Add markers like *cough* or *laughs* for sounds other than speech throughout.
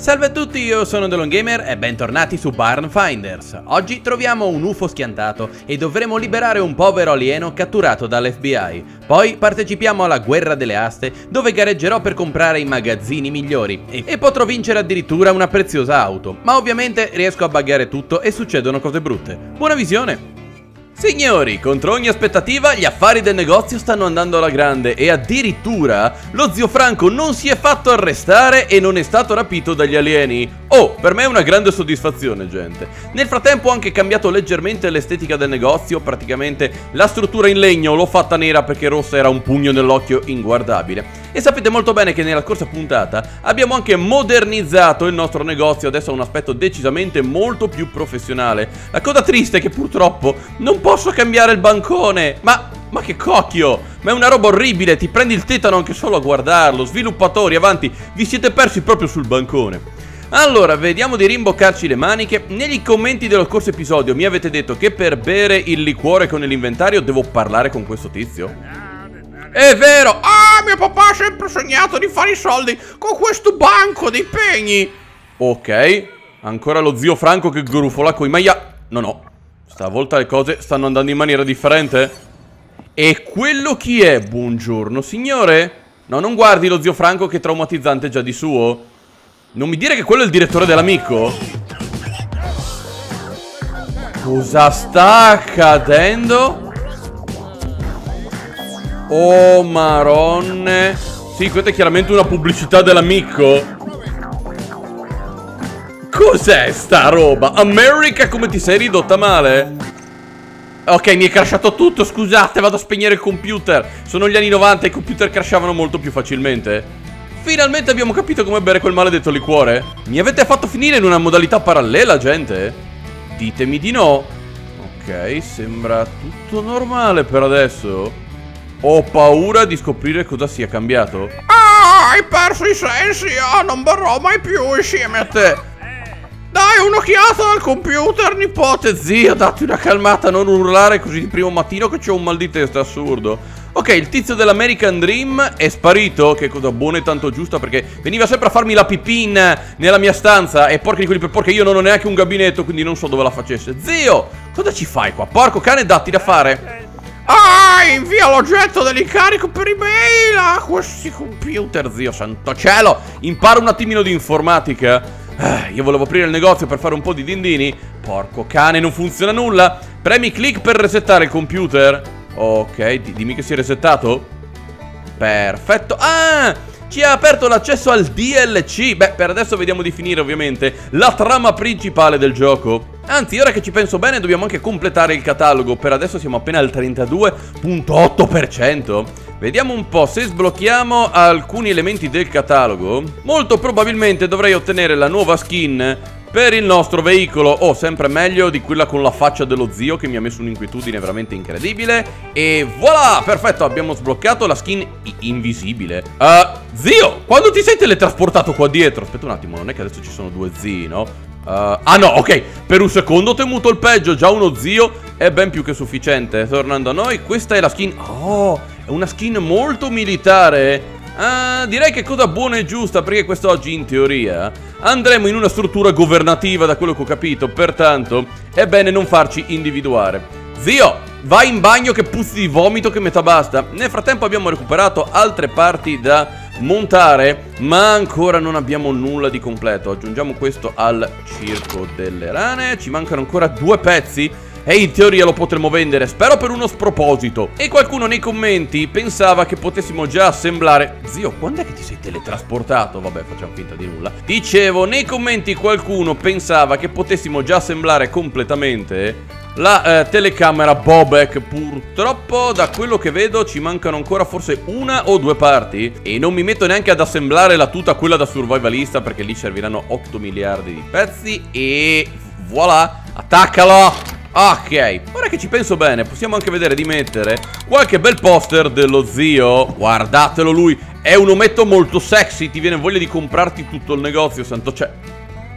Salve a tutti, io sono DelonGamer e bentornati su Barn Finders. Oggi troviamo un UFO schiantato e dovremo liberare un povero alieno catturato dall'FBI. Poi partecipiamo alla guerra delle aste, dove gareggerò per comprare i magazzini migliori e, e potrò vincere addirittura una preziosa auto. Ma ovviamente riesco a buggare tutto e succedono cose brutte. Buona visione! Signori, contro ogni aspettativa gli affari del negozio stanno andando alla grande e addirittura lo zio Franco non si è fatto arrestare e non è stato rapito dagli alieni. Oh, per me è una grande soddisfazione, gente. Nel frattempo ho anche cambiato leggermente l'estetica del negozio, praticamente la struttura in legno l'ho fatta nera perché rossa era un pugno nell'occhio inguardabile. E sapete molto bene che nella scorsa puntata abbiamo anche modernizzato il nostro negozio, adesso ha un aspetto decisamente molto più professionale. La cosa triste è che purtroppo non posso cambiare il bancone, ma... Ma che cocchio! Ma è una roba orribile, ti prendi il tetano anche solo a guardarlo. Sviluppatori, avanti, vi siete persi proprio sul bancone. Allora, vediamo di rimboccarci le maniche. Negli commenti dello scorso episodio mi avete detto che per bere il liquore con l'inventario devo parlare con questo tizio. È vero! Ah, mio papà ha sempre sognato di fare i soldi con questo banco dei pegni! Ok, ancora lo zio Franco che grufola coi maia... No, no, stavolta le cose stanno andando in maniera differente. E quello chi è? Buongiorno, signore? No, non guardi lo zio Franco che è traumatizzante già di suo. Non mi dire che quello è il direttore dell'amico? Cosa sta accadendo? Oh maronne. Sì, questa è chiaramente una pubblicità dell'amico. Cos'è sta roba? America come ti sei ridotta male? Ok, mi è crashato tutto, scusate, vado a spegnere il computer. Sono gli anni 90 e i computer crashavano molto più facilmente. Finalmente abbiamo capito come bere quel maledetto liquore. Mi avete fatto finire in una modalità parallela, gente? Ditemi di no. Ok, sembra tutto normale per adesso ho paura di scoprire cosa sia cambiato. Ah, hai perso i sensi! Ah, non verrò mai più insieme a te! Dai un'occhiata al computer, nipote! Zio, datti una calmata, non urlare così di primo mattino che c'ho un mal di testa assurdo. Ok, il tizio dell'American Dream è sparito, che cosa buona e tanto giusta perché veniva sempre a farmi la pipin nella mia stanza e porca di quelli per porca io non ho neanche un gabinetto quindi non so dove la facesse. Zio, cosa ci fai qua? Porco cane, datti da fare. Ah, invia l'oggetto dell'incarico per email a questi computer, zio santo cielo. Impara un attimino di informatica. Eh, io volevo aprire il negozio per fare un po' di dindini. Porco cane, non funziona nulla. Premi click per resettare il computer. Ok, dimmi che si è resettato. Perfetto. Ah, ci ha aperto l'accesso al DLC. Beh, per adesso vediamo di finire ovviamente la trama principale del gioco. Anzi, ora che ci penso bene, dobbiamo anche completare il catalogo. Per adesso siamo appena al 32.8%. Vediamo un po', se sblocchiamo alcuni elementi del catalogo, molto probabilmente dovrei ottenere la nuova skin per il nostro veicolo oh, sempre meglio di quella con la faccia dello zio che mi ha messo un'inquietudine veramente incredibile. E voilà perfetto abbiamo sbloccato la skin invisibile. Uh, zio quando ti sei teletrasportato qua dietro? Aspetta un attimo non è che adesso ci sono due zii no? Uh, ah no, ok, per un secondo ho temuto il peggio, già uno zio è ben più che sufficiente. Tornando a noi, questa è la skin Oh, è una skin molto militare uh, Direi che cosa buona e giusta perché quest'oggi in teoria andremo in una struttura governativa da quello che ho capito. Pertanto è bene non farci individuare. Zio, vai in bagno che puzzi di vomito che metà basta. Nel frattempo abbiamo recuperato altre parti da montare Ma ancora non abbiamo nulla di completo. Aggiungiamo questo al circo delle rane. Ci mancano ancora due pezzi e in teoria lo potremmo vendere, spero per uno sproposito. E qualcuno nei commenti pensava che potessimo già assemblare... Zio, quando è che ti sei teletrasportato? Vabbè, facciamo finta di nulla. Dicevo, nei commenti qualcuno pensava che potessimo già assemblare completamente la eh, telecamera Bobek purtroppo da quello che vedo ci mancano ancora forse una o due parti e non mi metto neanche ad assemblare la tuta quella da survivalista perché lì serviranno 8 miliardi di pezzi e voilà attaccalo Ok, ora che ci penso bene possiamo anche vedere di mettere qualche bel poster dello zio. Guardatelo lui, è un ometto molto sexy, ti viene voglia di comprarti tutto il negozio, santo c'è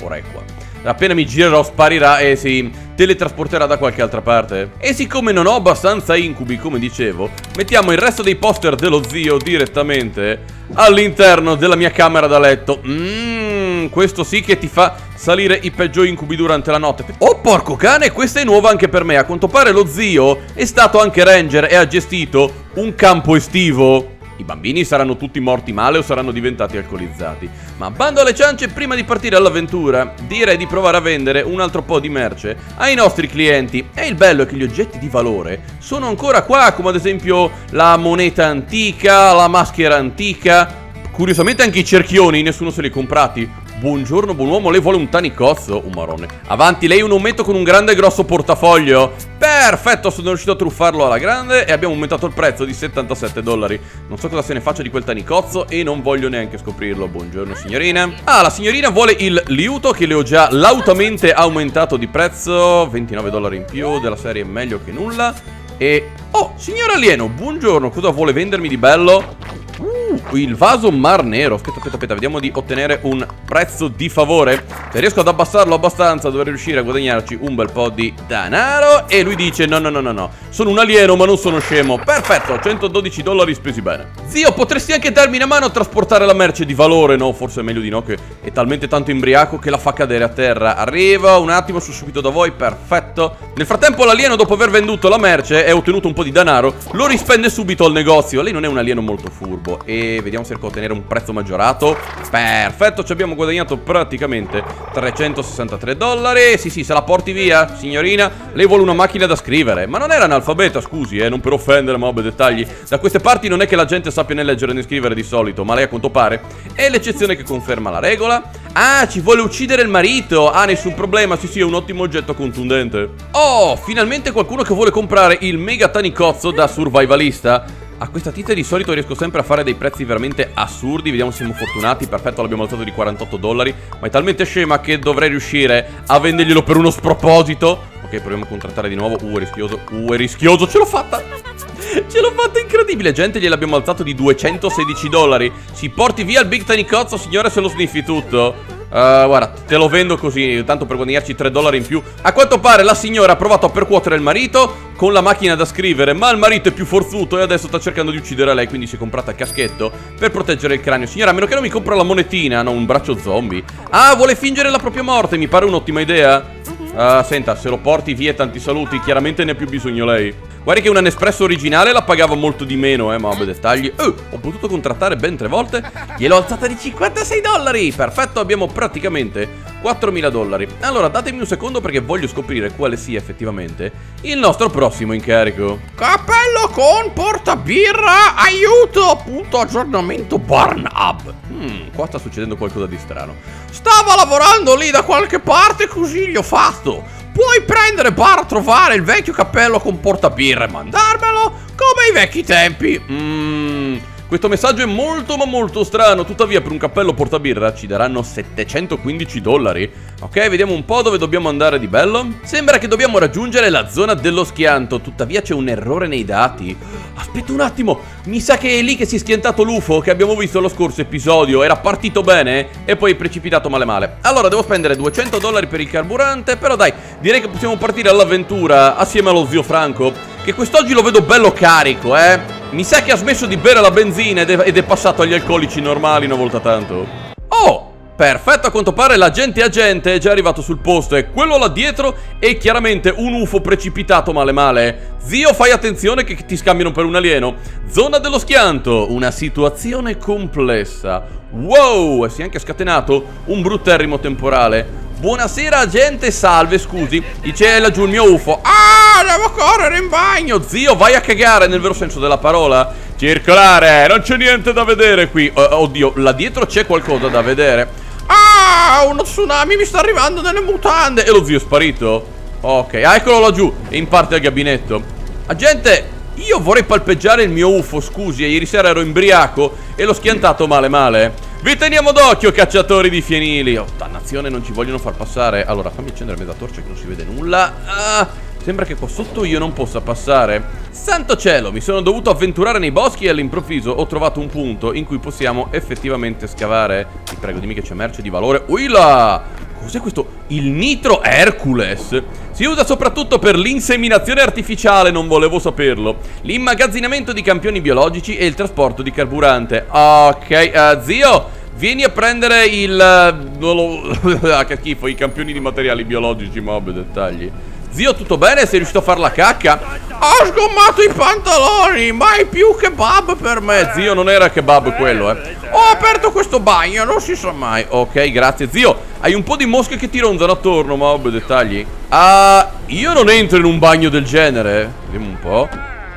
Ora è qua Appena mi girerò sparirà e si teletrasporterà da qualche altra parte. E siccome non ho abbastanza incubi, come dicevo, mettiamo il resto dei poster dello zio direttamente all'interno della mia camera da letto. Mmm, questo sì che ti fa salire i peggio incubi durante la notte. Oh porco cane, questa è nuova anche per me. A quanto pare lo zio è stato anche ranger e ha gestito un campo estivo. I bambini saranno tutti morti male o saranno diventati alcolizzati. Ma bando alle ciance, prima di partire all'avventura, direi di provare a vendere un altro po' di merce ai nostri clienti. E il bello è che gli oggetti di valore sono ancora qua, come ad esempio la moneta antica, la maschera antica. Curiosamente anche i cerchioni, nessuno se li ha comprati. Buongiorno, buon uomo, lei vuole un tanicozzo? Un marone. Avanti, lei un ometto con un grande e grosso portafoglio. Perfetto, sono riuscito a truffarlo alla grande e abbiamo aumentato il prezzo di 77 dollari. Non so cosa se ne faccia di quel tanicozzo e non voglio neanche scoprirlo. Buongiorno, signorina. Ah, la signorina vuole il liuto che le ho già lautamente aumentato di prezzo. 29 dollari in più, della serie meglio che nulla. E... Oh, signor alieno, buongiorno, cosa vuole vendermi di bello? Uh, il vaso mar nero Aspetta, aspetta, aspetta Vediamo di ottenere un prezzo di favore. Se riesco ad abbassarlo abbastanza Dovrei riuscire a guadagnarci un bel po' di denaro. E lui dice no, no, no, no, no Sono un alieno ma non sono scemo. Perfetto, 112 dollari spesi bene. Zio, potresti anche darmi una mano a trasportare la merce di valore? No, forse è meglio di no Che è talmente tanto imbriaco che la fa cadere a terra. Arriva, un attimo, sono subito da voi Perfetto. Nel frattempo l'alieno dopo aver venduto la merce E ottenuto un po' di denaro Lo rispende subito al negozio. Lei non è un alieno molto furbo E vediamo se riesco a ottenere un prezzo maggiorato. Perfetto, ci abbiamo guadagnato praticamente 363 dollari. Sì sì, se la porti via, signorina Lei vuole una macchina da scrivere. Ma non era analfabeta, scusi, eh, non per offendere, ma vabbè, dettagli Da queste parti non è che la gente sappia né leggere né scrivere di solito Ma lei a quanto pare è l'eccezione che conferma la regola. Ah, ci vuole uccidere il marito. Ah, nessun problema, sì sì, è un ottimo oggetto contundente. Oh, finalmente qualcuno che vuole comprare il mega tanicozzo da survivalista a questa tizia di solito riesco sempre a fare dei prezzi veramente assurdi. Vediamo se siamo fortunati. Perfetto, l'abbiamo alzato di 48 dollari. Ma è talmente scema che dovrei riuscire a venderglielo per uno sproposito. Ok, proviamo a contrattare di nuovo. Uh, è rischioso. Uh, è rischioso. Ce l'ho fatta. *laughs* Ce l'ho fatta. Incredibile. Gente, gliel'abbiamo alzato di 216 dollari. Si porti via il Big Tiny Cozzo, signore, se lo sniffi tutto Uh, guarda, te lo vendo così, tanto per guadagnarci 3 dollari in più. A quanto pare la signora ha provato a percuotere il marito con la macchina da scrivere, ma il marito è più forzuto e adesso sta cercando di uccidere lei, quindi si è comprata il caschetto per proteggere il cranio. Signora, a meno che non mi compra la monetina, no, un braccio zombie. Ah, vuole fingere la propria morte, mi pare un'ottima idea. Uh, senta, se lo porti via tanti saluti, chiaramente ne ha più bisogno lei. Guardi che una Nespresso originale la pagava molto di meno, eh, ma vabbè dettagli. Oh, ho potuto contrattare ben tre volte. Gliel'ho alzata di 56 dollari. Perfetto, abbiamo praticamente 4.000 dollari. Allora, datemi un secondo perché voglio scoprire quale sia effettivamente il nostro prossimo incarico. Cappello con portabirra, aiuto, punto aggiornamento Barn Hub. Hmm, qua sta succedendo qualcosa di strano. Stava lavorando lì da qualche parte così gli ho fatto. Puoi prendere bar trovare il vecchio cappello con portabirra e mandarmelo come ai vecchi tempi. Mmm... Questo messaggio è molto ma molto strano, tuttavia per un cappello portabirra ci daranno 715 dollari. Ok, vediamo un po' dove dobbiamo andare di bello. Sembra che dobbiamo raggiungere la zona dello schianto, tuttavia c'è un errore nei dati. Aspetta un attimo, mi sa che è lì che si è schiantato l'UFO che abbiamo visto lo scorso episodio. Era partito bene e poi precipitato male male. Allora, devo spendere 200 dollari per il carburante, però dai, direi che possiamo partire all'avventura assieme allo zio Franco, che quest'oggi lo vedo bello carico, eh. Mi sa che ha smesso di bere la benzina ed è, ed è passato agli alcolici normali una volta tanto. Oh! Perfetto, a quanto pare l'agente agente è già arrivato sul posto e quello là dietro è chiaramente un UFO precipitato male male. Zio, fai attenzione che ti scambiano per un alieno. Zona dello schianto, una situazione complessa. Wow, e si è anche scatenato un brutterrimo temporale. Buonasera gente, salve, scusi Dice laggiù il mio UFO Ah, devo correre in bagno Zio, vai a cagare nel vero senso della parola Circolare, non c'è niente da vedere qui uh, Oddio, là dietro c'è qualcosa da vedere Ah, uno tsunami mi sta arrivando nelle mutande E lo zio è sparito? Ok, ah, eccolo laggiù In parte al gabinetto Agente, io vorrei palpeggiare il mio UFO, scusi Ieri sera ero imbriaco e l'ho schiantato male male vi teniamo d'occhio, cacciatori di fienili. Oh, dannazione, non ci vogliono far passare. Allora, fammi accendere mezza torcia che non si vede nulla. Ah, sembra che qua sotto io non possa passare. Santo cielo, mi sono dovuto avventurare nei boschi e all'improvviso ho trovato un punto in cui possiamo effettivamente scavare. Ti prego, dimmi che c'è merce di valore. Uila! Cos'è questo? Il nitro Hercules Si usa soprattutto per l'inseminazione artificiale, non volevo saperlo L'immagazzinamento di campioni biologici e il trasporto di carburante Ok, uh, zio Vieni a prendere il... Uh, *laughs* che schifo, i campioni di materiali biologici, mob, dettagli Zio, tutto bene? Sei riuscito a far la cacca? Ho sgommato i pantaloni, mai più kebab per me. Zio, non era kebab quello, eh. Ho aperto questo bagno, non si sa mai. Ok, grazie, zio Hai un po' di mosche che ti ronzano attorno, mob, dettagli. Ah, io non entro in un bagno del genere. Vediamo un po'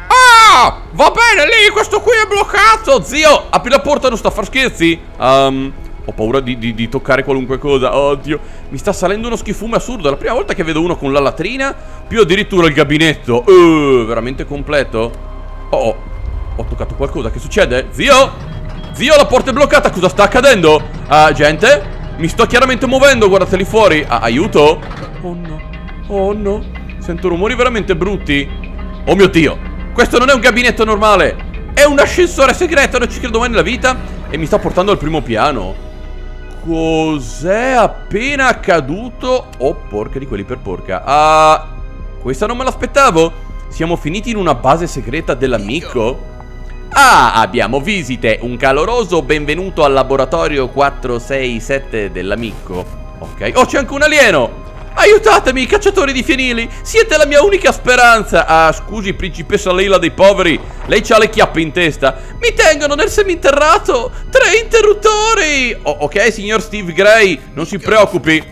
Ah, va bene lì, questo qui è bloccato. Zio, apri la porta, non sta a far scherzi? Um... Ho paura di, di, di, toccare qualunque cosa Oddio. Mi sta salendo uno schifume assurdo la prima volta che vedo uno con la latrina Più addirittura il gabinetto. Uh, Veramente completo? Oh, oh Ho toccato qualcosa Che succede? Zio? Zio la porta è bloccata Cosa sta accadendo? Ah, gente? Mi sto chiaramente muovendo Guardate lì fuori. Ah, Aiuto? Oh no Oh no. Sento rumori veramente brutti. Oh mio Dio Questo non è un gabinetto normale. È un ascensore segreto Non ci credo mai nella vita. E mi sta portando al primo piano Cos'è appena accaduto? Oh, porca di quelli per porca. Ah, questa non me l'aspettavo. Siamo finiti in una base segreta dell'amico? Ah, abbiamo visite. Un caloroso benvenuto al laboratorio 467 dell'amico. Ok. Oh, c'è anche un alieno. Aiutatemi, cacciatori di fienili! Siete la mia unica speranza! Ah, scusi, principessa Leila dei poveri! Lei ha le chiappe in testa! Mi tengono nel seminterrato! Tre interruttori! Oh, ok, signor Steve Gray, non si preoccupi!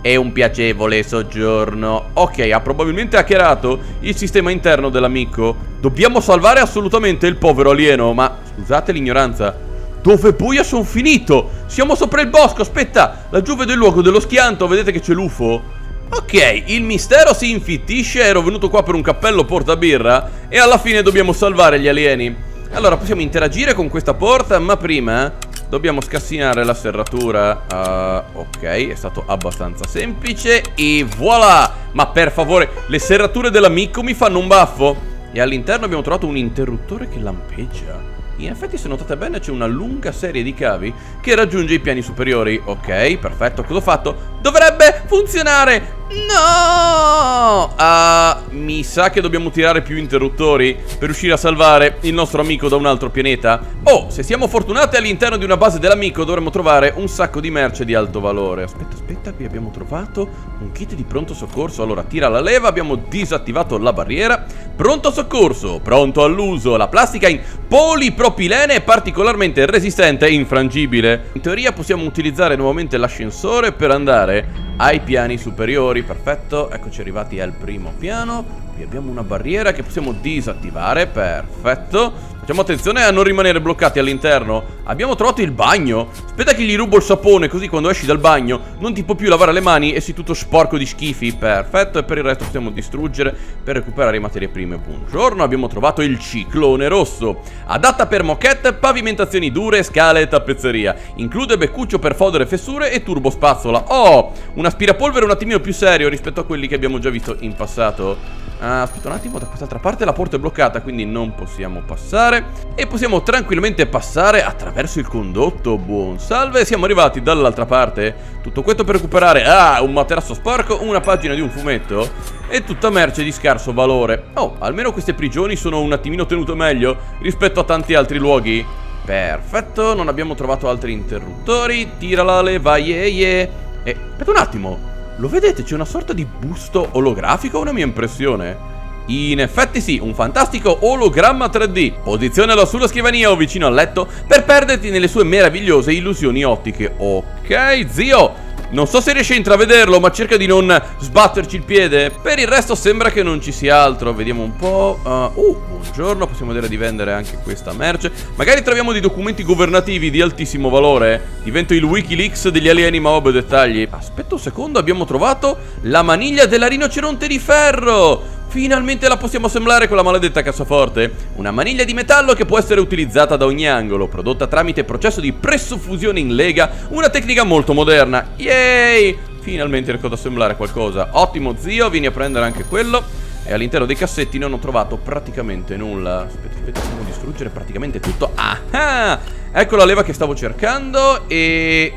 È un piacevole soggiorno Ok, ha probabilmente hackerato il sistema interno dell'amico Dobbiamo salvare assolutamente il povero alieno Ma scusate l'ignoranza Dove buia sono finito? Siamo sopra il bosco, aspetta Laggiù vedo il luogo dello schianto, vedete che c'è l'UFO? Ok, il mistero si infittisce, ero venuto qua per un cappello portabirra e alla fine dobbiamo salvare gli alieni. Allora, possiamo interagire con questa porta, ma prima dobbiamo scassinare la serratura. Uh, ok, è stato abbastanza semplice e voilà! Ma per favore, le serrature dell'amico mi fanno un baffo. E all'interno abbiamo trovato un interruttore che lampeggia. In effetti se notate bene c'è una lunga serie di cavi che raggiunge i piani superiori Ok, perfetto, cosa ho fatto? Dovrebbe funzionare No! Uh, mi sa che dobbiamo tirare più interruttori per riuscire a salvare il nostro amico da un altro pianeta. Oh, se siamo fortunati all'interno di una base dell'amico dovremmo trovare un sacco di merce di alto valore. Aspetta, aspetta, qui abbiamo trovato un kit di pronto soccorso. Allora, tira la leva, abbiamo disattivato la barriera. Pronto soccorso, pronto all'uso. La plastica in polipropilene è particolarmente resistente e infrangibile. In teoria possiamo utilizzare nuovamente l'ascensore per andare ai piani superiori Perfetto, eccoci arrivati al primo piano. Qui abbiamo una barriera che possiamo disattivare. Perfetto. Facciamo attenzione a non rimanere bloccati all'interno Abbiamo trovato il bagno? Aspetta che gli rubo il sapone Così quando esci dal bagno Non ti può più lavare le mani E sei tutto sporco di schifi. Perfetto E per il resto possiamo distruggere Per recuperare materie prime. Buongiorno Abbiamo trovato il ciclone rosso. Adatta per moquette Pavimentazioni dure Scale e tappezzeria. Include beccuccio per fodere fessure E turbo spazzola. Oh Un aspirapolvere un attimino più serio Rispetto a quelli che abbiamo già visto in passato. Ah, aspetta un attimo, da quest'altra parte la porta è bloccata, quindi non possiamo passare. E possiamo tranquillamente passare attraverso il condotto. Buon salve, siamo arrivati dall'altra parte. Tutto questo per recuperare, ah, un materasso sporco, una pagina di un fumetto e tutta merce di scarso valore. Oh, almeno queste prigioni sono un attimino tenute meglio rispetto a tanti altri luoghi. Perfetto, non abbiamo trovato altri interruttori. Tira la leva, yeah, yeah. E, aspetta un attimo. Lo vedete? C'è una sorta di busto olografico, una mia impressione? In effetti sì, un fantastico ologramma 3D. Posizionalo sulla scrivania o vicino al letto per perderti nelle sue meravigliose illusioni ottiche. Ok, zio, non so se riesci a intravederlo, ma cerca di non sbatterci il piede. Per il resto sembra che non ci sia altro. Vediamo un po'. Uh, uh, buongiorno, possiamo dire di vendere anche questa merce. Magari troviamo dei documenti governativi di altissimo valore. Divento il Wikileaks degli alieni mob dettagli. Aspetta un secondo, abbiamo trovato la maniglia della rinoceronte di ferro. Finalmente la possiamo assemblare con la maledetta cassaforte. Una maniglia di metallo che può essere utilizzata da ogni angolo, prodotta tramite processo di pressofusione in lega, una tecnica molto moderna. Yay! Finalmente riesco ad assemblare qualcosa. Ottimo zio, vieni a prendere anche quello. E all'interno dei cassetti non ho trovato praticamente nulla. Aspetta, aspetta, possiamo distruggere praticamente tutto. Ah! Ecco la leva che stavo cercando e...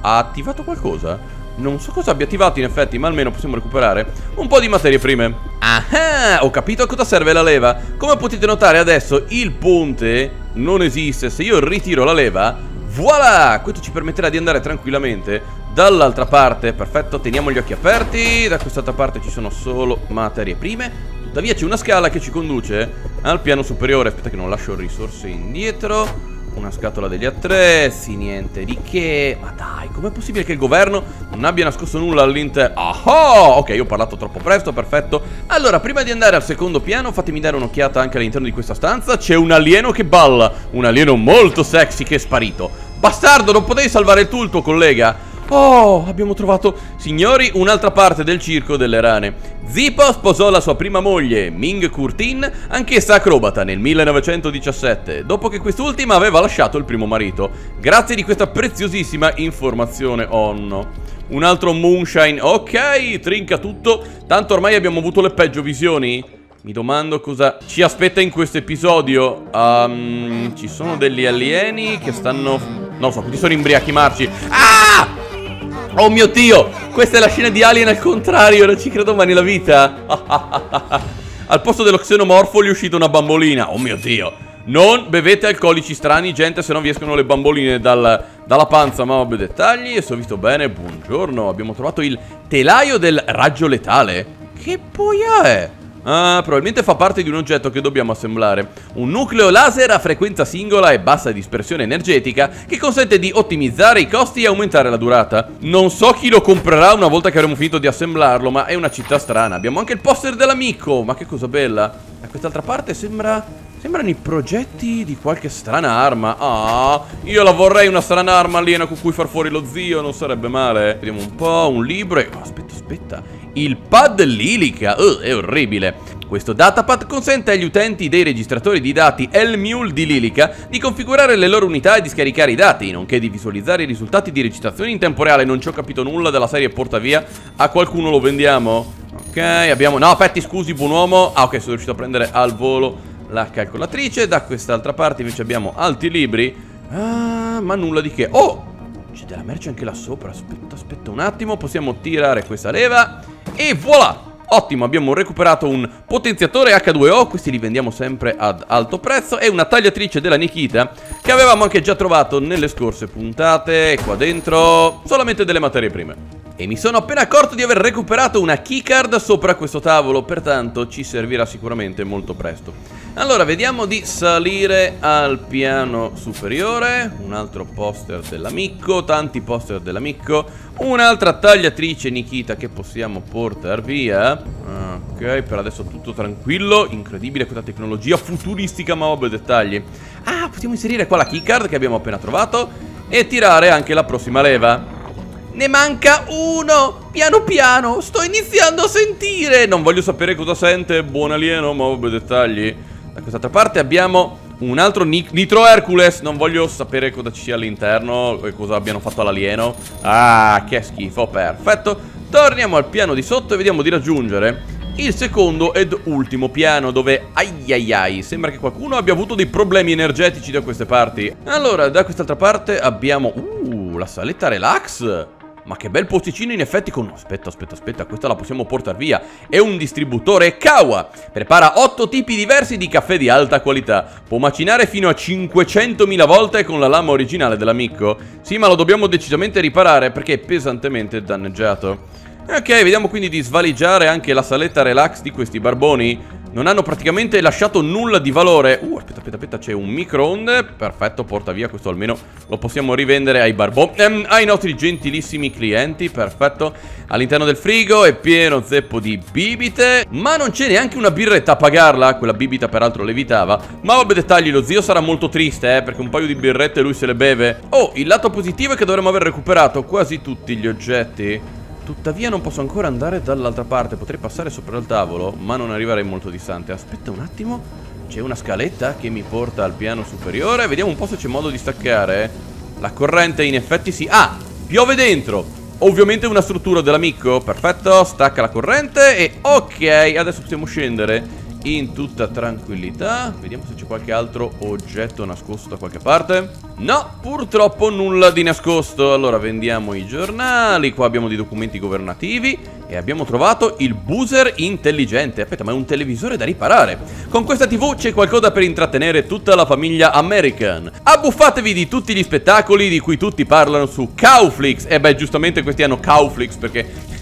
ha attivato qualcosa? Non so cosa abbia attivato in effetti, ma almeno possiamo recuperare un po' di materie prime. Ah, ho capito a cosa serve la leva. Come potete notare adesso il ponte non esiste. Se io ritiro la leva, voilà! Questo ci permetterà di andare tranquillamente dall'altra parte. Perfetto, teniamo gli occhi aperti. Da quest'altra parte ci sono solo materie prime. Tuttavia c'è una scala che ci conduce al piano superiore. Aspetta che non lascio risorse indietro. Una scatola degli attrezzi, niente di che. Ma dai, com'è possibile che il governo non abbia nascosto nulla all'interno? Oh, ok, ho parlato troppo presto, perfetto. Allora, prima di andare al secondo piano Fatemi dare un'occhiata anche all'interno di questa stanza. C'è un alieno che balla Un alieno molto sexy che è sparito. Bastardo, non potevi salvare il tuo collega? Oh, abbiamo trovato, signori, un'altra parte del circo delle rane. Zippo sposò la sua prima moglie, Ming Kurtin, anch'essa acrobata, nel 1917, dopo che quest'ultima aveva lasciato il primo marito. Grazie di questa preziosissima informazione, onno. Un altro moonshine, ok, trinca tutto, tanto ormai abbiamo avuto le peggio visioni. Mi domando cosa ci aspetta in questo episodio. Um, ci sono degli alieni che stanno... Non so, questi sono imbriachi marci. Ah! Oh mio Dio, questa è la scena di Alien al contrario, non ci credo mai nella vita. *laughs* al posto dello xenomorfo gli è uscita una bambolina. Oh mio Dio. Non bevete alcolici strani, gente, se no vi escono le bamboline dal, dalla panza. Ma vabbè, dettagli. E se ho visto bene, buongiorno. Abbiamo trovato il telaio del raggio letale. Che boia è? Ah, probabilmente fa parte di un oggetto che dobbiamo assemblare. Un nucleo laser a frequenza singola e bassa dispersione energetica che consente di ottimizzare i costi e aumentare la durata. Non so chi lo comprerà una volta che avremo finito di assemblarlo, ma è una città strana. Abbiamo anche il poster dell'amico, ma che cosa bella. Da quest'altra parte sembra... Sembrano i progetti di qualche strana arma Ah, io la vorrei una strana arma aliena con cui far fuori lo zio Non sarebbe male Vediamo un po', un libro e... Aspetta, aspetta il pad Lilica, uh, è orribile. Questo datapad consente agli utenti dei registratori di dati Elmule di Lilica di configurare le loro unità e di scaricare i dati, nonché di visualizzare i risultati di registrazione in tempo reale. Non ci ho capito nulla della serie porta via. A qualcuno lo vendiamo? Ok, abbiamo... No, Petti, scusi, buon uomo. Ah, ok, sono riuscito a prendere al volo la calcolatrice. Da quest'altra parte invece abbiamo altri libri. Ah, ma nulla di che. Oh! C'è della merce anche là sopra. Aspetta, aspetta un attimo. Possiamo tirare questa leva. E voilà! Ottimo, abbiamo recuperato un potenziatore H2O, questi li vendiamo sempre ad alto prezzo, e una tagliatrice della Nikita, che avevamo anche già trovato nelle scorse puntate, qua dentro solamente delle materie prime. E mi sono appena accorto di aver recuperato una keycard sopra questo tavolo, pertanto ci servirà sicuramente molto presto. Allora, vediamo di salire al piano superiore, un altro poster dell'amico, tanti poster dell'amico, un'altra tagliatrice Nikita che possiamo portare via. Ok, per adesso tutto tranquillo, incredibile questa tecnologia futuristica, ma vabbè dettagli. Ah, possiamo inserire qua la keycard che abbiamo appena trovato e tirare anche la prossima leva. Ne manca uno! Piano piano! Sto iniziando a sentire! Non voglio sapere cosa sente Buon alieno Ma vabbè dettagli Da quest'altra parte abbiamo un altro Nitro Hercules. Non voglio sapere cosa ci sia all'interno E cosa abbiano fatto all'alieno. Ah che schifo Perfetto. Torniamo al piano di sotto e vediamo di raggiungere il secondo ed ultimo piano dove ai ai ai sembra che qualcuno abbia avuto dei problemi energetici da queste parti. Allora da quest'altra parte abbiamo Uh la saletta relax ma che bel posticino in effetti con... Aspetta, aspetta, aspetta, questa la possiamo portare via. È un distributore Kawa. Prepara 8 tipi diversi di caffè di alta qualità. Può macinare fino a 500.000 volte con la lama originale dell'amico. Sì, ma lo dobbiamo decisamente riparare perché è pesantemente danneggiato. Ok, vediamo quindi di svaligiare anche la saletta relax di questi barboni. Non hanno praticamente lasciato nulla di valore. Uh, aspetta, aspetta, aspetta, c'è un microonde. Perfetto, porta via, questo almeno lo possiamo rivendere ai barboni ehm, Ai nostri gentilissimi clienti, perfetto. All'interno del frigo è pieno zeppo di bibite Ma non c'è neanche una birretta a pagarla. Quella bibita peraltro levitava. Ma vabbè dettagli, lo zio sarà molto triste eh Perché un paio di birrette lui se le beve. Oh, il lato positivo è che dovremmo aver recuperato quasi tutti gli oggetti Tuttavia non posso ancora andare dall'altra parte. Potrei passare sopra il tavolo Ma non arriverei molto distante. Aspetta un attimo. C'è una scaletta che mi porta al piano superiore. Vediamo un po' se c'è modo di staccare. La corrente in effetti sì. Ah, piove dentro. Ovviamente una struttura dell'amico. Perfetto, stacca la corrente E ok, adesso possiamo scendere in tutta tranquillità. Vediamo se c'è qualche altro oggetto nascosto da qualche parte. No, purtroppo nulla di nascosto. Allora vendiamo i giornali. Qua abbiamo dei documenti governativi E abbiamo trovato il buzzer intelligente. Aspetta, ma è un televisore da riparare. Con questa tv c'è qualcosa per intrattenere tutta la famiglia American. Abbuffatevi di tutti gli spettacoli di cui tutti parlano su Cowflix. E beh, giustamente questi hanno Cowflix perché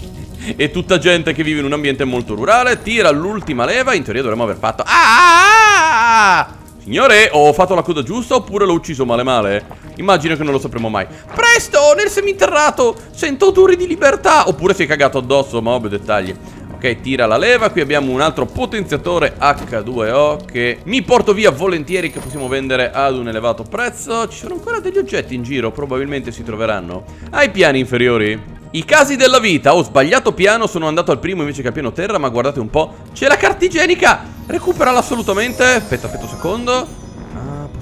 e tutta gente che vive in un ambiente molto rurale Tira l'ultima leva In teoria dovremmo aver fatto ah! Signore, ho fatto la coda giusta oppure l'ho ucciso male male? Immagino che non lo sapremo mai Presto, nel seminterrato Sento odori di libertà Oppure si è cagato addosso, ma vabbè dettagli Ok, tira la leva, qui abbiamo un altro potenziatore H2O che mi porto via volentieri che possiamo vendere ad un elevato prezzo. Ci sono ancora degli oggetti in giro, probabilmente si troveranno ai piani inferiori. I casi della vita, ho sbagliato piano, sono andato al primo invece che al piano terra, ma guardate un po', c'è la carta igienica, recuperala assolutamente, aspetta, aspetta un secondo,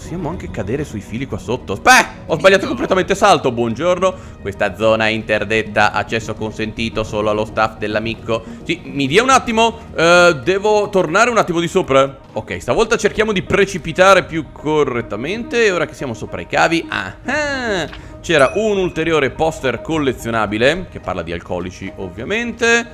possiamo anche cadere sui fili qua sotto, beh, ho sbagliato completamente salto, buongiorno, questa zona interdetta, accesso consentito solo allo staff dell'amico, sì, mi dia un attimo, uh, devo tornare un attimo di sopra, ok, stavolta cerchiamo di precipitare più correttamente, ora che siamo sopra i cavi, ah, ah c'era un ulteriore poster collezionabile Che parla di alcolici ovviamente.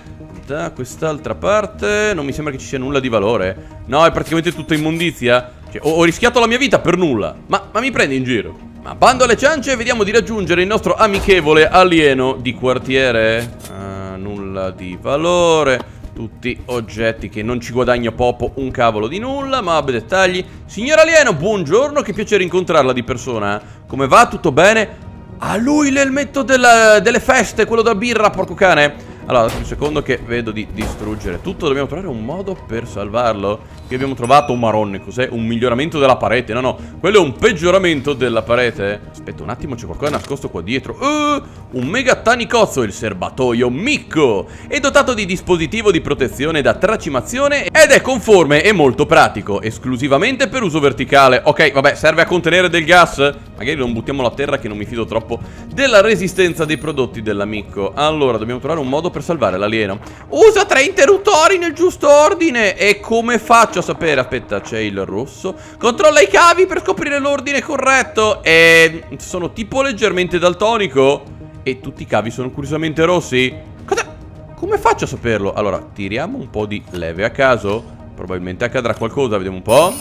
Da quest'altra parte Non mi sembra che ci sia nulla di valore. No, è praticamente tutta immondizia cioè, ho, ho, rischiato la mia vita per nulla ma, ma mi prendi in giro Ma bando alle ciance Vediamo di raggiungere il nostro amichevole alieno di quartiere uh, Nulla di valore tutti oggetti che non ci guadagna Popo un cavolo di nulla, ma dettagli. Signor alieno, buongiorno, che piacere incontrarla di persona. Come va? Tutto bene? A lui l'elmetto delle feste, quello da birra, porco cane allora, un secondo che vedo di distruggere tutto Dobbiamo trovare un modo per salvarlo. Qui abbiamo trovato un marronne, cos'è? Un miglioramento della parete. No, no, quello è un peggioramento della parete. Aspetta un attimo, c'è qualcosa nascosto qua dietro. Uh, Un mega tanicozzo, il serbatoio Micco È dotato di dispositivo di protezione da tracimazione Ed è conforme e molto pratico Esclusivamente per uso verticale. Ok, vabbè, serve a contenere del gas? Magari non buttiamolo a terra che non mi fido troppo Della resistenza dei prodotti dell'amico Allora, dobbiamo trovare un modo per salvare l'alieno. Usa tre interruttori nel giusto ordine. E come faccio a sapere? Aspetta, c'è il rosso. Controlla i cavi per scoprire l'ordine corretto. E sono tipo leggermente daltonico. E tutti i cavi sono curiosamente rossi. Cosa? Come faccio a saperlo? Allora, tiriamo un po' di leve a caso. Probabilmente accadrà qualcosa, vediamo un po'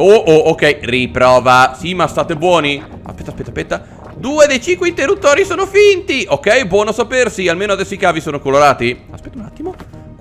Oh, oh, ok, riprova. Sì, ma state buoni. Aspetta, aspetta, aspetta Due dei cinque interruttori sono finti. Ok, buono sapersi Almeno adesso i cavi sono colorati. Aspetta un attimo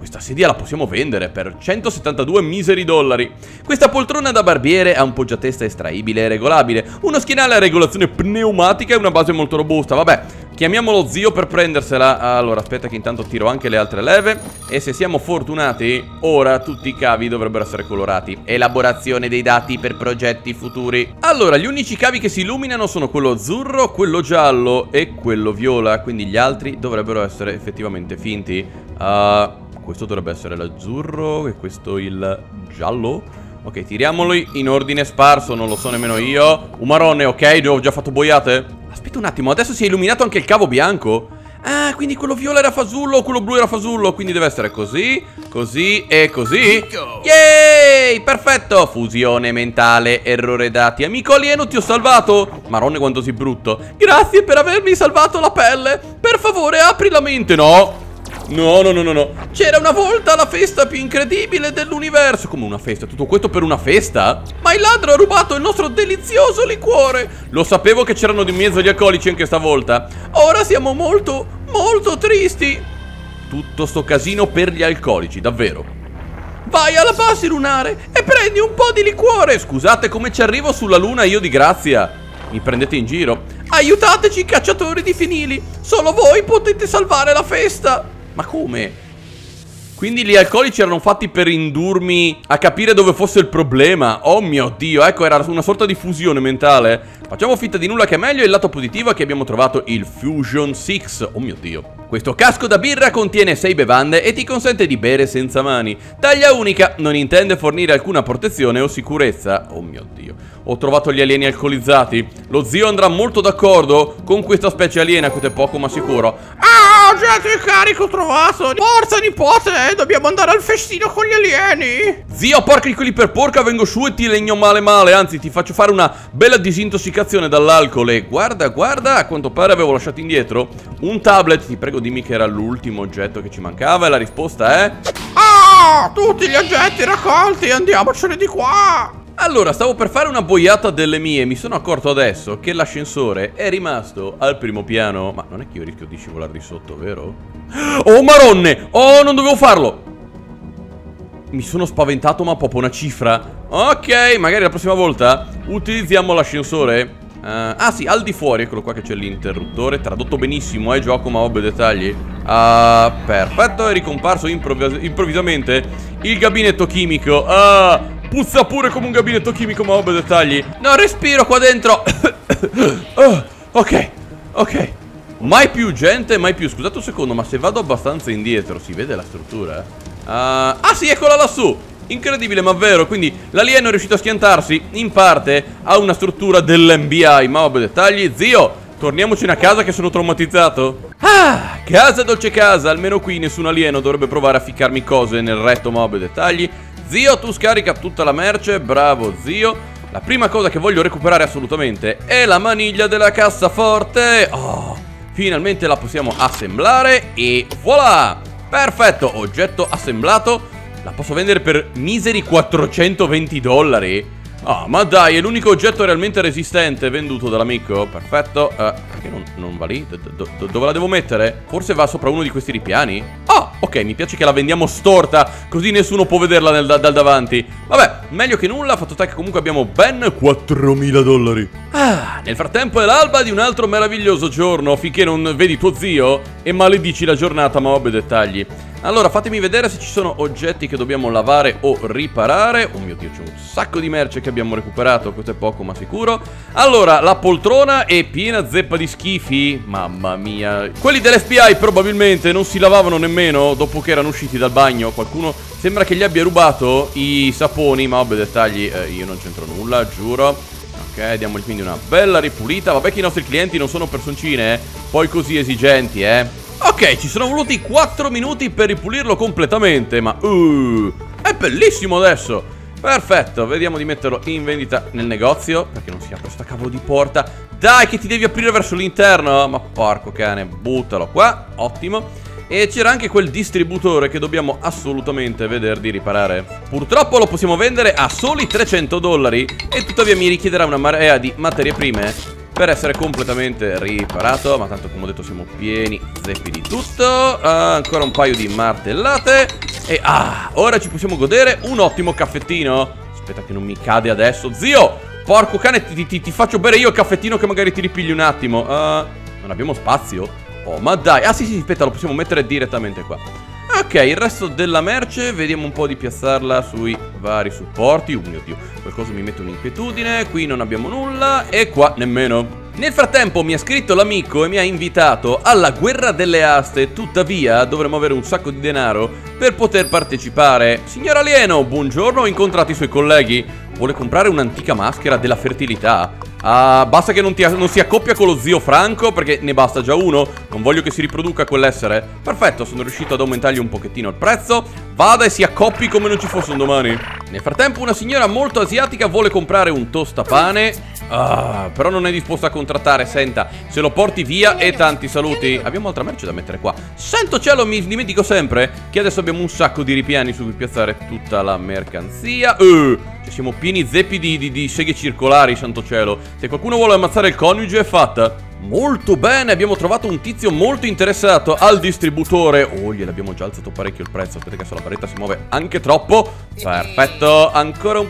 questa sedia la possiamo vendere per 172 miseri dollari. Questa poltrona da barbiere ha un poggiatesta estraibile e regolabile, uno schienale a regolazione pneumatica e una base molto robusta. Vabbè, Chiamiamolo zio per prendersela. Allora aspetta che intanto tiro anche le altre leve. E se siamo fortunati Ora tutti i cavi dovrebbero essere colorati. Elaborazione dei dati per progetti futuri. Allora gli unici cavi che si illuminano sono quello azzurro, quello giallo e quello viola. Quindi gli altri dovrebbero essere effettivamente finti. Uh, Questo dovrebbe essere l'azzurro e questo il giallo. Ok, tiriamoli in ordine sparso, non lo so nemmeno io. Umarone, ok, ne ho già fatto boiate? Aspetta un attimo, adesso si è illuminato anche il cavo bianco. Ah, quindi quello viola era fasullo, quello blu era fasullo Quindi deve essere così, così e così. Yay, perfetto! Fusione mentale, errore dati. Amico alieno, ti ho salvato! Marone quanto sei brutto. Grazie per avermi salvato la pelle. Per favore, apri la mente No, No, no, no, no, no. C'era una volta la festa più incredibile dell'universo. Come una festa? Tutto questo per una festa? Ma il ladro ha rubato il nostro delizioso liquore. Lo sapevo che c'erano di mezzo gli alcolici anche stavolta. Ora siamo molto, molto tristi. Tutto sto casino per gli alcolici, davvero. Vai alla base lunare e prendi un po' di liquore. Scusate come ci arrivo sulla luna io di grazia. Mi prendete in giro? Aiutateci, cacciatori di finili. Solo voi potete salvare la festa. Ma come? Quindi gli alcolici erano fatti per indurmi a capire dove fosse il problema? Oh mio Dio, ecco era una sorta di fusione mentale. Facciamo finta di nulla che è meglio Il lato positivo è che abbiamo trovato il Fusion 6 Oh mio Dio. Questo casco da birra contiene 6 bevande e ti consente di bere senza mani. Taglia unica, non intende fornire alcuna protezione o sicurezza. Oh mio Dio. Ho trovato gli alieni alcolizzati. Lo zio andrà molto d'accordo con questa specie aliena Questo è poco ma sicuro. Ah oggetto di carico trovato! Forza nipote, dobbiamo andare al festino con gli alieni! Zio, porca di quelli per porca, vengo su e ti legno male male Anzi, ti faccio fare una bella disintossicazione dall'alcol E guarda, guarda, a quanto pare avevo lasciato indietro un tablet Ti prego dimmi che era l'ultimo oggetto che ci mancava E la risposta è... Ah, tutti gli oggetti raccolti, andiamocene di qua! Allora, stavo per fare una boiata delle mie Mi sono accorto adesso che l'ascensore è rimasto al primo piano Ma non è che io rischio di scivolare di sotto, vero? Oh maronne! Oh, non dovevo farlo! Mi sono spaventato ma proprio una cifra Ok, magari la prossima volta utilizziamo l'ascensore Uh, ah sì, al di fuori, eccolo qua che c'è l'interruttore Tradotto benissimo, eh, gioco, ma ovvio dettagli uh, Perfetto, è ricomparso improvvis improvvisamente il gabinetto chimico Ah, Puzza pure come un gabinetto chimico, ma vabbè dettagli. Non respiro qua dentro. *coughs* oh, ok, ok. Mai più gente, mai più. Scusate un secondo, ma se vado abbastanza indietro, si vede la struttura? Uh, ah sì, eccola lassù. Incredibile ma vero, quindi l'alieno è riuscito a schiantarsi in parte a una struttura dell'NBI Ma vabbè dettagli, zio, torniamocene a casa che sono traumatizzato Ah, casa dolce casa, almeno qui nessun alieno dovrebbe provare a ficcarmi cose nel retto Ma vabbè dettagli Zio, tu scarica tutta la merce, bravo zio. La prima cosa che voglio recuperare assolutamente è la maniglia della cassaforte. Oh, finalmente la possiamo assemblare e voilà! Perfetto, oggetto assemblato. La posso vendere per miseri 420 dollari. Ah, ma dai, è l'unico oggetto realmente resistente venduto dall'amico. Perfetto. Uh, perché non, non va lì? D -d dove la devo mettere? Forse va sopra uno di questi ripiani? Ah, ok, mi piace che la vendiamo storta, così nessuno può vederla nel, dal davanti. Vabbè, meglio che nulla, fatto sta che comunque abbiamo ben 4.000 dollari. Ah, nel frattempo è l'alba di un altro meraviglioso giorno, finché non vedi tuo zio e maledici la giornata, ma vabbè dettagli. Allora, fatemi vedere se ci sono oggetti che dobbiamo lavare o riparare. Oh mio Dio, c'è un sacco di merce che abbiamo recuperato, questo è poco ma sicuro. Allora, la poltrona è piena zeppa di schifi. Mamma mia. Quelli dell'FBI probabilmente non si lavavano nemmeno dopo che erano usciti dal bagno. Qualcuno sembra che gli abbia rubato i saponi, ma vabbè, dettagli, eh, io non c'entro nulla, giuro. Ok, diamogli quindi una bella ripulita. Vabbè che i nostri clienti non sono personcine, eh, poi così esigenti, eh. Ok, ci sono voluti 4 minuti per ripulirlo completamente, ma... Uh, è bellissimo adesso! Perfetto, vediamo di metterlo in vendita nel negozio, perché non si apre sta cavolo di porta. Dai, che ti devi aprire verso l'interno! Ma porco cane, buttalo qua, ottimo. E c'era anche quel distributore che dobbiamo assolutamente vedere di riparare Purtroppo lo possiamo vendere a soli 300 dollari E tuttavia mi richiederà una marea di materie prime per essere completamente riparato Ma tanto come ho detto siamo pieni zeppi di tutto uh, Ancora un paio di martellate E ah, ora ci possiamo godere un ottimo caffettino. Aspetta che non mi cade adesso. Zio, porco cane ti, ti, ti faccio bere io il caffettino che magari ti ripigli un attimo. Uh, Non abbiamo spazio? Oh ma dai, ah sì sì aspetta lo possiamo mettere direttamente qua Ok, il resto della merce vediamo un po' di piazzarla sui vari supporti. Oh mio Dio, qualcosa mi mette un'inquietudine. Qui non abbiamo nulla e qua nemmeno nel frattempo mi ha scritto l'amico e mi ha invitato alla guerra delle aste, tuttavia dovremo avere un sacco di denaro per poter partecipare. Signor alieno, buongiorno, ho incontrato i suoi colleghi. Vuole comprare un'antica maschera della fertilità? Uh, basta che non, ti, non, si accoppia con lo zio Franco Perché ne basta già uno Non voglio che si riproduca quell'essere Perfetto, sono riuscito ad aumentargli un pochettino il prezzo Vada e si accoppi come non ci fosse un domani Nel frattempo una signora molto asiatica vuole comprare un tostapane uh, Però non è disposta a contrattare Senta, se lo porti via e tanti saluti. Abbiamo altra merce da mettere qua. Santo cielo, mi dimentico sempre Che adesso abbiamo un sacco di ripiani su cui piazzare tutta la mercanzia. Uh, cioè siamo pieni zeppi di, di, di seghe circolari, santo cielo. Se qualcuno vuole ammazzare il coniuge è fatta. Molto bene, abbiamo trovato un tizio molto interessato al distributore. Oh, gliel'abbiamo già alzato parecchio il prezzo. Aspetta che la barretta si muove anche troppo. Perfetto, ancora un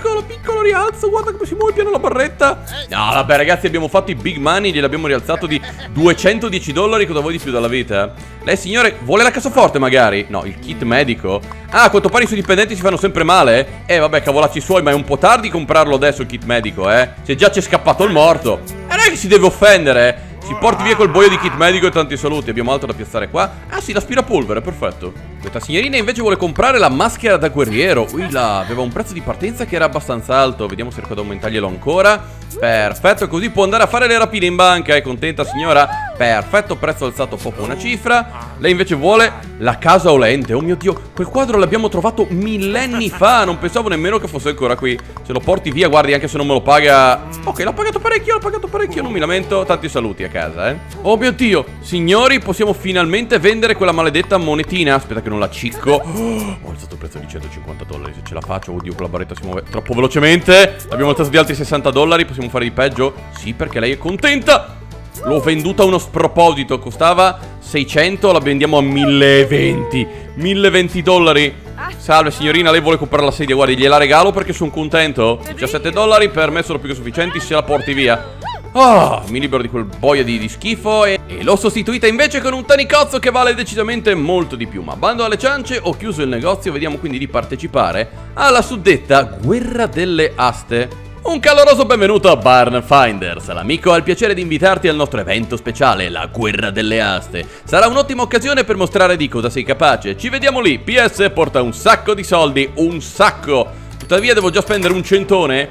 piccolo piccolo rialzo Guarda come si muove piano la barretta. No, vabbè ragazzi, abbiamo fatto i big money Gliel'abbiamo rialzato di 210 dollari. Cosa vuoi di più dalla vita? Lei signore, vuole la cassaforte magari? No, il kit medico? Ah, a quanto pare i suoi dipendenti si fanno sempre male? Eh, vabbè, cavolacci suoi Ma è un po' tardi comprarlo adesso il kit medico, eh? Se già c'è scappato il morto. E non è che si deve offendere Si porti via col boio di kit medico e tanti saluti. Abbiamo altro da piazzare qua. Ah sì, l'aspirapolvere, perfetto Questa signorina invece vuole comprare la maschera da guerriero. Ui là, aveva un prezzo di partenza che era abbastanza alto. Vediamo se riesco ad aumentarglielo ancora. Perfetto, così può andare a fare le rapine in banca. È contenta signora? Perfetto, prezzo alzato proprio una cifra. Lei invece vuole la casa olente. Oh mio Dio, quel quadro l'abbiamo trovato millenni fa. Non pensavo nemmeno che fosse ancora qui. Se lo porti via, guardi, anche se non me lo paga. Ok, l'ho pagato parecchio, l'ho pagato parecchio. Non mi lamento, tanti saluti a casa, eh. Oh mio Dio, signori, possiamo finalmente vendere quella maledetta monetina. Aspetta che non la cicco. Oh, *gasps* Ho alzato il prezzo di 150 dollari. Se ce la faccio, oddio quella barretta si muove troppo velocemente. Abbiamo alzato di altri 60 dollari Possiamo fare di peggio? Sì, perché lei è contenta. L'ho venduta a uno sproposito Costava 600, la vendiamo a 1020 1020 dollari? Salve signorina, lei vuole comprare la sedia. Guardi, gliela regalo perché sono contento? 17 dollari per me sono più che sufficienti Se la porti via Oh, mi libero di quel boia di, di schifo e, e l'ho sostituita invece con un tanicozzo che vale decisamente molto di più Ma bando alle ciance, ho chiuso il negozio, vediamo quindi di partecipare alla suddetta guerra delle aste un caloroso benvenuto a Barn Finders, l'amico ha il piacere di invitarti al nostro evento speciale, la Guerra delle Aste. Sarà un'ottima occasione per mostrare di cosa sei capace. Ci vediamo lì, PS porta un sacco di soldi, un sacco. Tuttavia devo già spendere un centone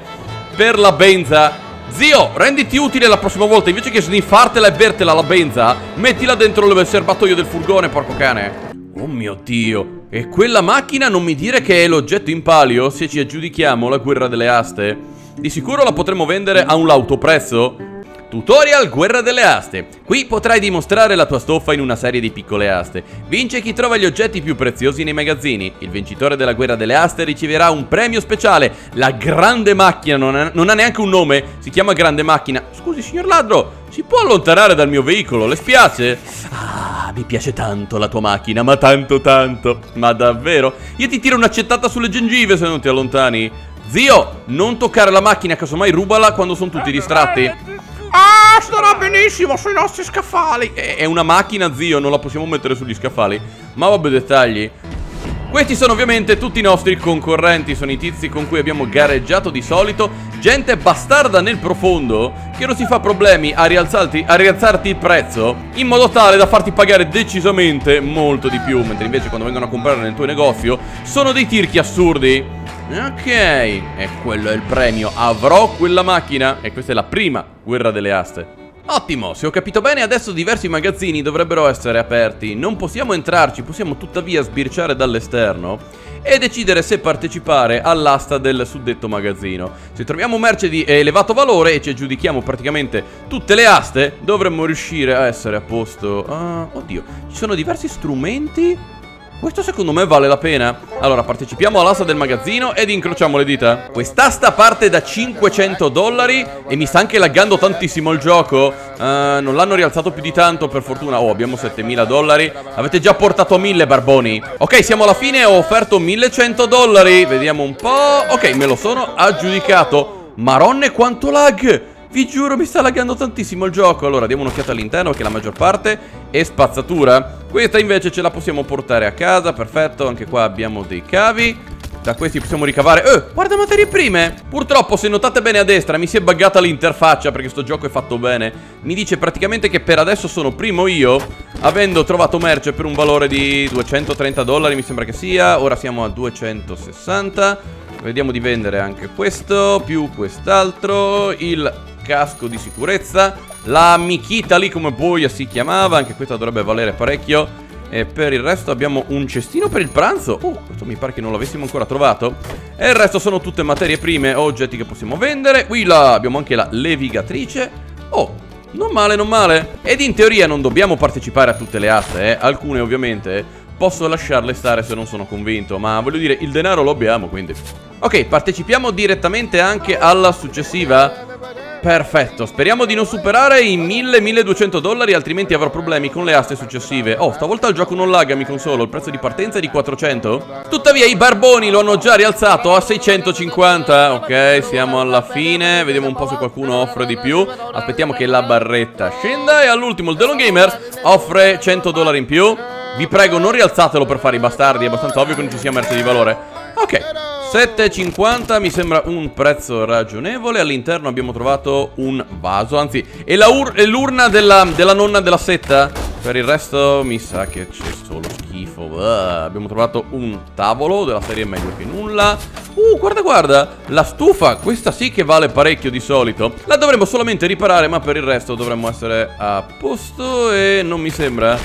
per la benza Zio, renditi utile la prossima volta. Invece che sniffartela e bertela la benza Mettila dentro il serbatoio del furgone, porco cane. Oh mio Dio. E quella macchina non mi dire che è l'oggetto in palio? Se ci aggiudichiamo la guerra delle aste Di sicuro la potremo vendere a un lauto prezzo Tutorial Guerra delle Aste. Qui potrai dimostrare la tua stoffa in una serie di piccole aste. Vince chi trova gli oggetti più preziosi nei magazzini. Il vincitore della Guerra delle Aste riceverà un premio speciale. La Grande Macchina non ha, non ha neanche un nome. Si chiama Grande Macchina. Scusi, signor ladro, si può allontanare dal mio veicolo? Le spiace? Ah, mi piace tanto la tua macchina, ma tanto tanto. Ma davvero? Io ti tiro un'accettata sulle gengive se non ti allontani. Zio, non toccare la macchina, casomai rubala quando sono tutti distratti. Starà benissimo sui nostri scaffali. È una macchina, zio, non la possiamo mettere sugli scaffali. Ma vabbè, dettagli questi sono ovviamente tutti i nostri concorrenti, sono i tizi con cui abbiamo gareggiato di solito, gente bastarda nel profondo che non si fa problemi a, a rialzarti il prezzo in modo tale da farti pagare decisamente molto di più, mentre invece quando vengono a comprare nel tuo negozio sono dei tirchi assurdi. Ok, e quello è il premio, avrò quella macchina e questa è la prima guerra delle aste. Ottimo, se ho capito bene adesso diversi magazzini dovrebbero essere aperti. Non possiamo entrarci, possiamo tuttavia sbirciare dall'esterno E decidere se partecipare all'asta del suddetto magazzino. Se troviamo merce di elevato valore e ci aggiudichiamo praticamente tutte le aste Dovremmo riuscire a essere a posto. Uh, Oddio, ci sono diversi strumenti questo secondo me vale la pena. Allora partecipiamo all'asta del magazzino ed incrociamo le dita. Quest'asta parte da 500 dollari E mi sta anche laggando tantissimo il gioco. Uh, Non l'hanno rialzato più di tanto per fortuna. Oh abbiamo 7000 dollari. Avete già portato 1000 barboni. Ok siamo alla fine. Ho offerto 1100 dollari. Vediamo un po' Ok me lo sono aggiudicato. Maronne quanto lag vi giuro mi sta laggando tantissimo il gioco. Allora diamo un'occhiata all'interno che la maggior parte è spazzatura. Questa invece ce la possiamo portare a casa Perfetto, anche qua abbiamo dei cavi. Da questi possiamo ricavare. Eh, guarda materie prime! Purtroppo se notate bene a destra mi si è buggata l'interfaccia Perché sto gioco è fatto bene. Mi dice praticamente che per adesso sono primo io Avendo trovato merce per un valore di 230 dollari mi sembra che sia. Ora siamo a 260 Vediamo di vendere anche questo Più quest'altro. Il casco di sicurezza. La Mikita lì come boia si chiamava Anche questa dovrebbe valere parecchio. E per il resto abbiamo un cestino per il pranzo. Oh, questo mi pare che non l'avessimo ancora trovato. E il resto sono tutte materie prime oggetti che possiamo vendere. Qui là abbiamo anche la levigatrice. Oh, non male, non male. Ed in teoria non dobbiamo partecipare a tutte le aste, eh. Alcune ovviamente posso lasciarle stare se non sono convinto Ma voglio dire, il denaro lo abbiamo, quindi. Ok, partecipiamo direttamente anche alla successiva Perfetto, speriamo di non superare i 1000-1200 dollari altrimenti avrò problemi con le aste successive. Oh, stavolta il gioco non lagga, mi consolo, il prezzo di partenza è di 400 Tuttavia i barboni lo hanno già rialzato a 650 Ok, siamo alla fine, vediamo un po' se qualcuno offre di più. Aspettiamo che la barretta scenda e all'ultimo il Delon Gamer offre 100 dollari in più. Vi prego non rialzatelo per fare i bastardi, è abbastanza ovvio che non ci sia merce di valore. Ok, 7,50 mi sembra un prezzo ragionevole. All'interno abbiamo trovato un vaso Anzi, è l'urna della, della nonna della setta? Per il resto mi sa che c'è solo schifo. Uh, Abbiamo trovato un tavolo della serie meglio che nulla. Uh, guarda, guarda La stufa, questa sì che vale parecchio di solito. La dovremmo solamente riparare Ma per il resto dovremmo essere a posto E non mi sembra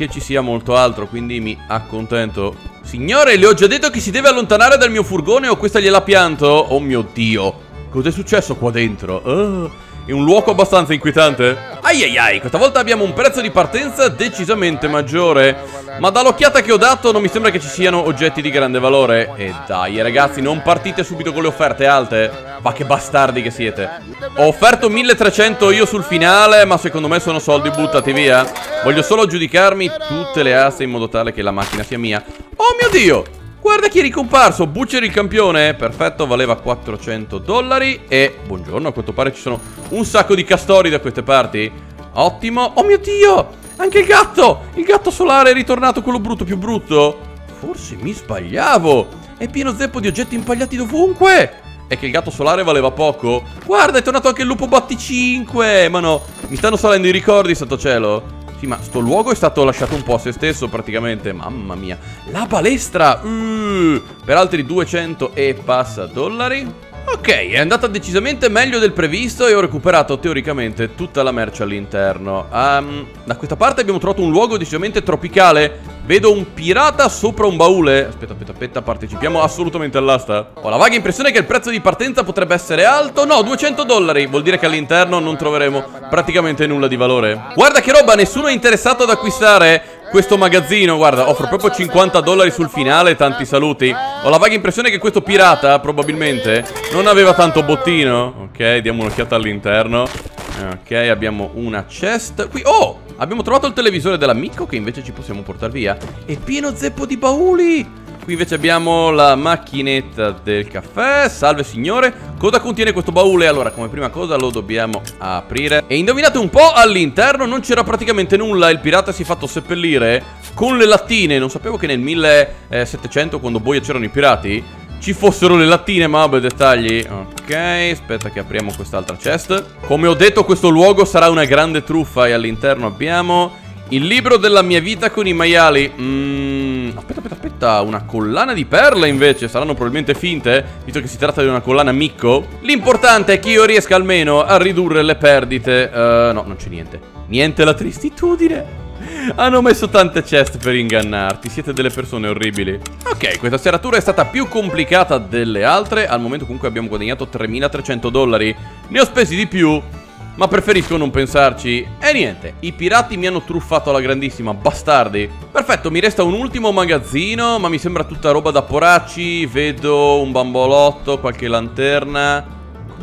che ci sia molto altro Quindi mi accontento Signore, le ho già detto che si deve allontanare dal mio furgone o questa gliela pianto? Oh mio Dio. Cos'è successo qua dentro? Oh, è un luogo abbastanza inquietante. Ai ai ai, questa volta abbiamo un prezzo di partenza decisamente maggiore. Ma dall'occhiata che ho dato non mi sembra che ci siano oggetti di grande valore. E dai ragazzi, non partite subito con le offerte alte. Ma che bastardi che siete. Ho offerto 1300 io sul finale, ma secondo me sono soldi buttati via. Voglio solo giudicarmi tutte le aste in modo tale che la macchina sia mia. Oh mio Dio! Guarda chi è ricomparso, Butcher il campione. Perfetto, valeva 400 dollari E buongiorno, a quanto pare ci sono un sacco di castori da queste parti. Ottimo. Oh mio Dio, anche il gatto Il gatto solare è ritornato quello brutto più brutto? Forse mi sbagliavo. È pieno zeppo di oggetti impagliati dovunque. È che il gatto solare valeva poco. Guarda è tornato anche il lupo batti 5 Ma no Mi stanno salendo i ricordi sotto cielo sì, ma sto luogo è stato lasciato un po' a se stesso praticamente. Mamma mia. La palestra! Uh, per altri 200 e passa dollari. Ok, è andata decisamente meglio del previsto e ho recuperato teoricamente tutta la merce all'interno. Um, da questa parte abbiamo trovato un luogo decisamente tropicale. Vedo un pirata sopra un baule. Aspetta, aspetta, aspetta, partecipiamo assolutamente all'asta. Ho la vaga impressione che il prezzo di partenza potrebbe essere alto. No, 200 dollari. Vuol dire che all'interno non troveremo praticamente nulla di valore. Guarda che roba, nessuno è interessato ad acquistare questo magazzino, guarda, offro proprio 50 dollari sul finale, tanti saluti. Ho la vaga impressione che questo pirata, probabilmente, non aveva tanto bottino. Ok, diamo un'occhiata all'interno. Ok, abbiamo una chest. Qui, oh, abbiamo trovato il televisore dell'amico che invece ci possiamo portare via. È pieno zeppo di bauli. Qui invece abbiamo la macchinetta del caffè Salve signore Cosa contiene questo baule? Allora come prima cosa lo dobbiamo aprire E indovinate un po' all'interno non c'era praticamente nulla Il pirata si è fatto seppellire con le lattine Non sapevo che nel 1700 quando boia c'erano i pirati ci fossero le lattine, ma vabbè, dettagli. Ok, aspetta che apriamo quest'altra chest. Come ho detto, questo luogo sarà una grande truffa e all'interno abbiamo il libro della mia vita con i maiali. Mmm. Aspetta, aspetta, aspetta. Una collana di perle invece. Saranno probabilmente finte, visto che si tratta di una collana micco. L'importante è che io riesca almeno a ridurre le perdite. Uh, no, non c'è niente. Niente la tristitudine. Hanno messo tante chest per ingannarti. Siete delle persone orribili. Ok, questa serratura è stata più complicata delle altre. Al momento comunque abbiamo guadagnato 3300 dollari. Ne ho spesi di più. Ma preferisco non pensarci. E niente, i pirati mi hanno truffato alla grandissima, bastardi. Perfetto, mi resta un ultimo magazzino Ma mi sembra tutta roba da poracci. Vedo un bambolotto, qualche lanterna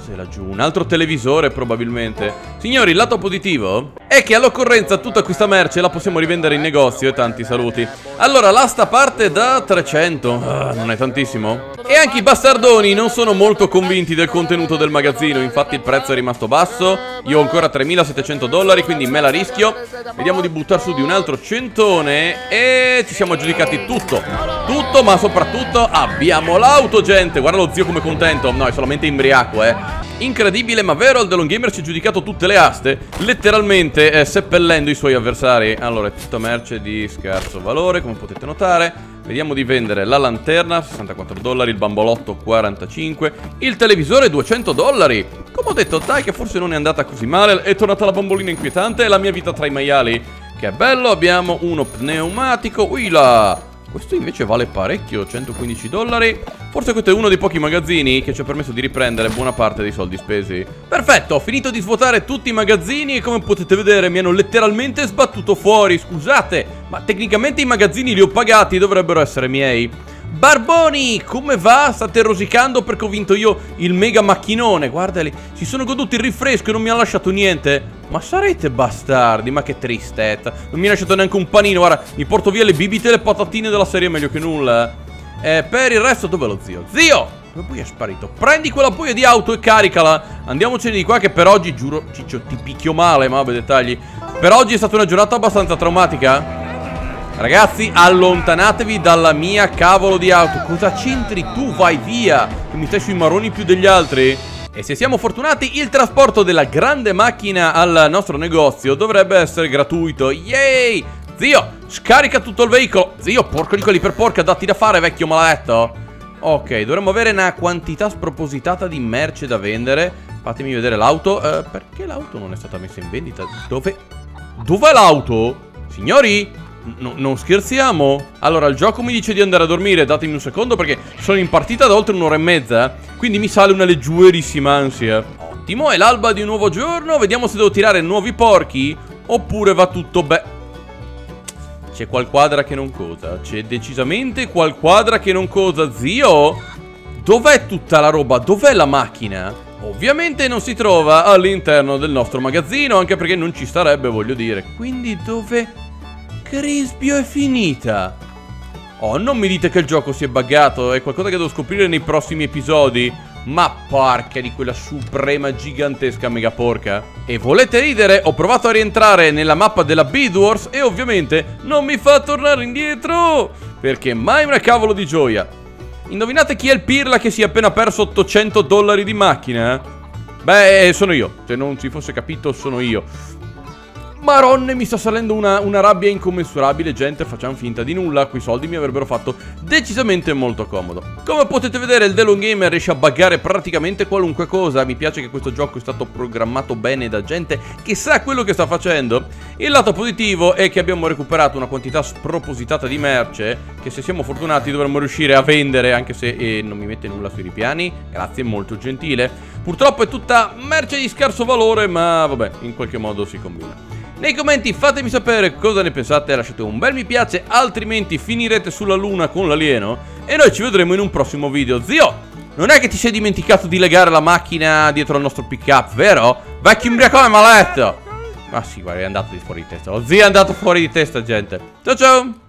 Cos'è laggiù? Un altro televisore probabilmente. Signori, il lato positivo è che all'occorrenza tutta questa merce la possiamo rivendere in negozio e tanti saluti. Allora, l'asta parte da 300 ah, Non è tantissimo? E anche i bastardoni non sono molto convinti del contenuto del magazzino. Infatti il prezzo è rimasto basso. Io ho ancora 3700 dollari, quindi me la rischio. Vediamo di buttare su di un altro centone E ci siamo aggiudicati tutto. Tutto, ma soprattutto abbiamo l'auto, gente. Guarda lo zio come contento. No, è solamente imbriaco, eh Incredibile ma vero, il Delon Gamer ci ha giudicato tutte le aste? Letteralmente eh, seppellendo i suoi avversari. Allora, è tutta merce di scarso valore, come potete notare. Vediamo di vendere la lanterna, 64 dollari, il bambolotto 45 Il televisore 200 dollari. Come ho detto, dai che forse non è andata così male. È tornata la bambolina inquietante e la mia vita tra i maiali. Che bello, abbiamo uno pneumatico. Ui là questo invece vale parecchio, 115 dollari. Forse questo è uno dei pochi magazzini che ci ha permesso di riprendere buona parte dei soldi spesi. Perfetto, ho finito di svuotare tutti i magazzini e come potete vedere mi hanno letteralmente sbattuto fuori. Scusate, ma tecnicamente i magazzini li ho pagati, dovrebbero essere miei Barboni, come va? State rosicando perché ho vinto io il mega macchinone Guardali, si sono goduti il rinfresco e non mi hanno lasciato niente ma sarete bastardi, ma che tristezza Non mi ha lasciato neanche un panino Guarda, mi porto via le bibite e le patatine della serie Meglio che nulla eh. per il resto dove lo zio? Zio! Dove poi è sparito? Prendi quella boia di auto e caricala Andiamocene di qua che per oggi, giuro Ciccio, ti picchio male, ma dettagli Per oggi è stata una giornata abbastanza traumatica Ragazzi, allontanatevi dalla mia cavolo di auto. Cosa c'entri tu? Vai via. Che mi stai sui maroni più degli altri? E se siamo fortunati, il trasporto della grande macchina al nostro negozio dovrebbe essere gratuito. Yay! Zio, scarica tutto il veicolo. Zio, porco di quelli per porca, datti da fare, vecchio maledetto. Ok, dovremmo avere una quantità spropositata di merce da vendere. Fatemi vedere l'auto. Uh, perché l'auto non è stata messa in vendita? Dove... Dov'è l'auto? Signori? No, non scherziamo? Allora, il gioco mi dice di andare a dormire, datemi un secondo perché sono in partita da oltre un'ora e mezza, quindi mi sale una leggerissima ansia. Ottimo, è l'alba di un nuovo giorno, vediamo se devo tirare nuovi porchi, oppure va tutto bene. C'è qualquadra che non cosa, c'è decisamente qualquadra che non cosa, zio? Dov'è tutta la roba? Dov'è la macchina? Ovviamente non si trova all'interno del nostro magazzino, anche perché non ci starebbe, voglio dire. Quindi dove... Crispio è finita. Oh, non mi dite che il gioco si è buggato, è qualcosa che devo scoprire nei prossimi episodi. Ma porca di quella suprema gigantesca mega porca. E volete ridere? Ho provato a rientrare nella mappa della Bead e ovviamente non mi fa tornare indietro. Perché mai una cavolo di gioia. Indovinate chi è il pirla che si è appena perso 800 dollari di macchina? Beh, sono io. Se non si fosse capito, sono io. Maronne, mi sta salendo una, una, rabbia incommensurabile, gente, facciamo finta di nulla, quei soldi mi avrebbero fatto decisamente molto comodo. Come potete vedere il Delon Gamer riesce a buggare praticamente qualunque cosa, mi piace che questo gioco è stato programmato bene da gente che sa quello che sta facendo. Il lato positivo è che abbiamo recuperato una quantità spropositata di merce, che se siamo fortunati dovremmo riuscire a vendere, anche se eh, non mi mette nulla sui ripiani, grazie, molto gentile. Purtroppo è tutta merce di scarso valore, ma vabbè, in qualche modo si combina. Nei commenti fatemi sapere cosa ne pensate, lasciate un bel mi piace, altrimenti finirete sulla luna con l'alieno e noi ci vedremo in un prossimo video. Zio, non è che ti sei dimenticato di legare la macchina dietro al nostro pick up, vero? Vecchio imbriacone maletto! Ma sì, guarda, è andato di fuori di testa. Lo zio è andato fuori di testa, gente. Ciao ciao!